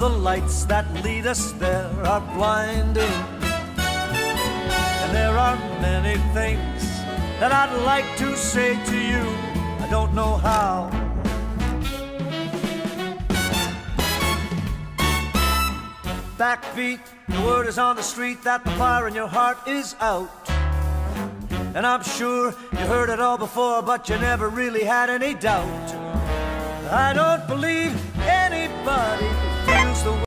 the lights that lead us there are blinding. And there are many things that I'd like to say to you. I don't know how. Backbeat, the word is on the street that the fire in your heart is out. And I'm sure you heard it all before, but you never really had any doubt. I know.